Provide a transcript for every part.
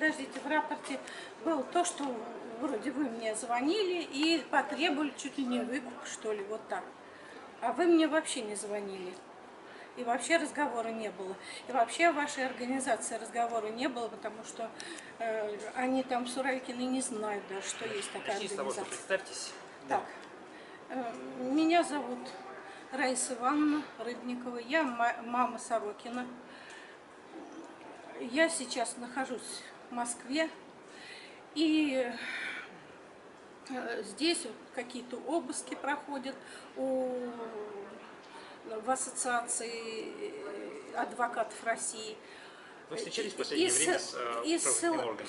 подождите, в рапорте было то, что вроде вы мне звонили и потребовали чуть ли не выкуп, что ли, вот так. А вы мне вообще не звонили. И вообще разговора не было. И вообще в вашей организации разговора не было, потому что э, они там Суровикины не знают даже, что есть такая Начните с того, организация. представьтесь. Так, э, меня зовут Раиса Ивановна Рыбникова, я ма- мама Сорокина. Я сейчас нахожусь в Москве, и э, здесь какие-то обыски проходят у, в ассоциации э, адвокатов России. Вы встречались в последнее И время с- э, и ссыл- органами?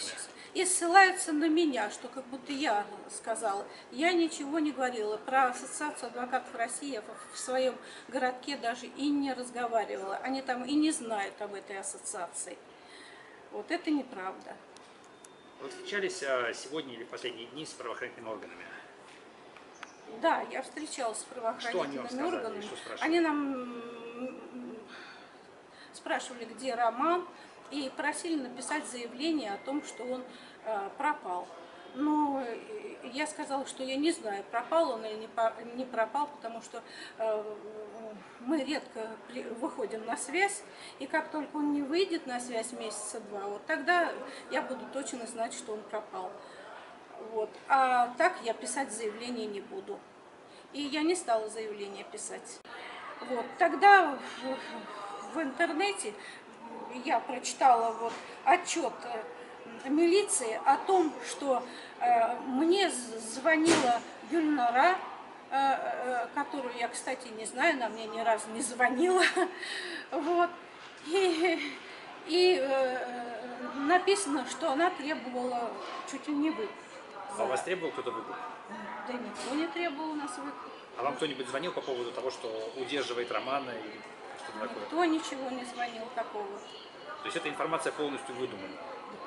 И ссылаются на меня, что как будто я сказала. Я ничего не говорила. Про Ассоциацию адвокатов России я в своем городке даже и не разговаривала. Они там и не знают об этой ассоциации. Вот это неправда. Вы встречались э, сегодня или последние дни с правоохранительными органами? Да, я встречалась с Что они правоохранительными органами. Что? Они нам спрашивали, где Роман, и просили написать заявление о том, что он э, пропал. Но э, я сказала, что я не знаю, пропал он или не пропал, потому что э, мы редко выходим на связь, и как только он не выйдет на связь месяца два, вот тогда я буду точно знать, что он пропал. Вот. А так я писать заявление не буду. И я не стала заявление писать. Вот. Тогда в, в интернете я прочитала вот отчет э, милиции о том, что э, мне звонила Гюльнара, э, э, которую я, кстати, не знаю, она мне ни разу не звонила. Вот. И, и э, написано, что она требовала чуть ли не выкуп. А у вас требовал кто-то выкуп? Да никто не требовал у нас выкуп. А вам кто-нибудь звонил по поводу того, что удерживает Романа или что-то такое? Никто ничего не звонил такого. То есть эта информация полностью выдумана.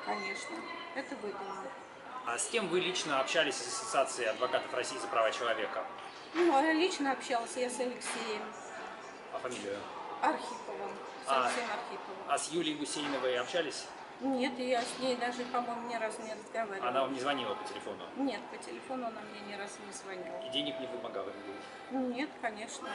Конечно, это выдумано. А с кем вы лично общались из Ассоциации адвокатов России за права человека? Ну, а лично общалась я с Алексеем А фамилию? Архиповым, с А. Алексеем Архиповым. А с Юлией Гусейновой общались? Нет, я с ней даже, по-моему, ни разу не разговаривала. Она вам не звонила по телефону? Нет, по телефону она мне ни разу не звонила. И денег не вымогала? Нет, конечно.